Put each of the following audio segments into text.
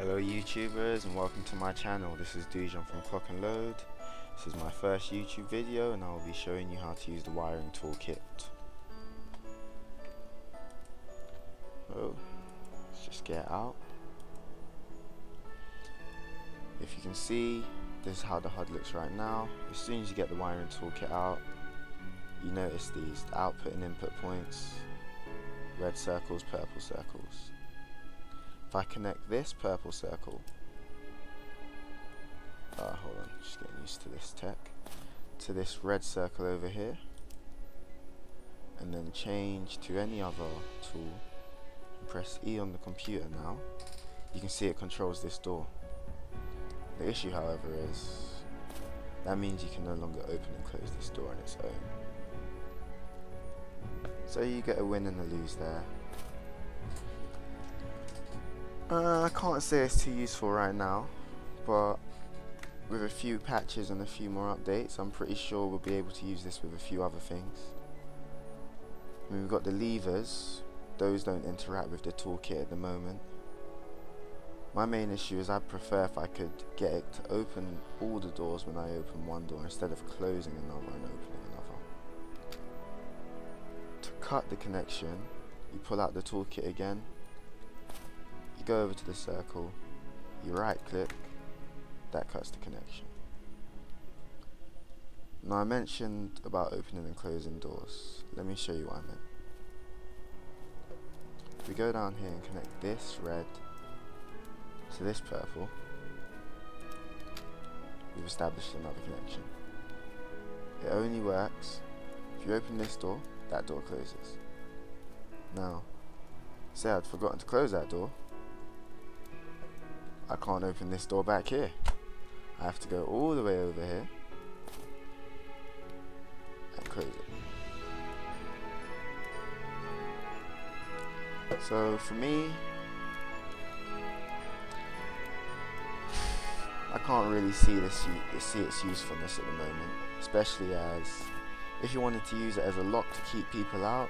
Hello YouTubers and welcome to my channel. This is Dujan from Clock and Load. This is my first YouTube video and I will be showing you how to use the wiring toolkit. So, let's just get out. If you can see, this is how the HUD looks right now. As soon as you get the wiring toolkit out, you notice these the output and input points, red circles, purple circles. If I connect this purple circle, uh, hold on, just getting used to this tech, to this red circle over here, and then change to any other tool, and press E on the computer now, you can see it controls this door. The issue, however, is that means you can no longer open and close this door on its own. So you get a win and a lose there. Uh, I can't say it's too useful right now, but with a few patches and a few more updates, I'm pretty sure we'll be able to use this with a few other things. I mean, we've got the levers, those don't interact with the toolkit at the moment. My main issue is I'd prefer if I could get it to open all the doors when I open one door instead of closing another and opening another. To cut the connection, you pull out the toolkit again go over to the circle, you right click, that cuts the connection. Now I mentioned about opening and closing doors. Let me show you what I meant. If we go down here and connect this red to this purple, we've established another connection. It only works if you open this door, that door closes. Now, say I'd forgotten to close that door, I can't open this door back here. I have to go all the way over here and close it. So for me, I can't really see this see its usefulness at the moment, especially as if you wanted to use it as a lock to keep people out,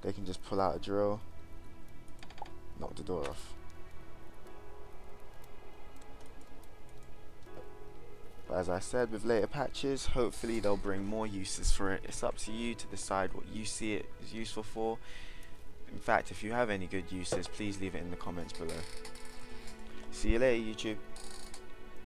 they can just pull out a drill, knock the door off. As I said, with later patches, hopefully they'll bring more uses for it. It's up to you to decide what you see it is useful for. In fact, if you have any good uses, please leave it in the comments below. See you later, YouTube.